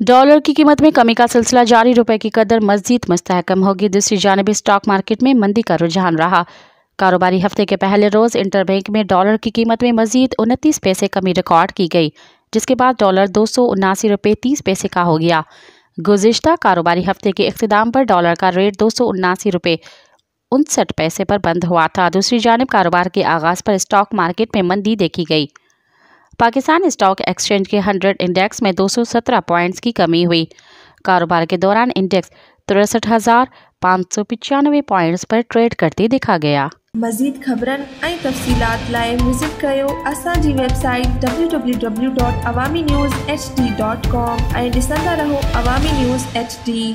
Dollar की कीमत में कमी का सिलसिला जारी, रुपए की कदर मजीद मुस्तकम होगी। दूसरी जानब स्टॉक मार्केट में मंदी का रुझान रहा। कारोबारी हफ़्ते के पहले रोज इंटरबैंक में डॉलर की कीमत में मजीद उनतीस पैसे कमी रिकॉर्ड की गई, जिसके बाद डॉलर दो सौ उनासी रुपये तीस पैसे का हो गया। गुजशत कारोबारी हफ़्ते के अख्ताम पर डॉलर का रेट दो सौ उनासी रुपये उनसठ पैसे पर बंद हुआ था। दूसरी जानब कारोबार के आगाज़ पर स्टॉक मार्केट में मंदी देखी गई। पाकिस्तान स्टॉक एक्सचेंज के 100 इंडेक्स में 217 पॉइंट्स की कमी हुई। कारोबार के दौरान इंडेक्स तिरसठ हज़ार पाँच सौ पचानवे पॉइंट्स पर ट्रेड करते दिखा गया। मज़ीद डी।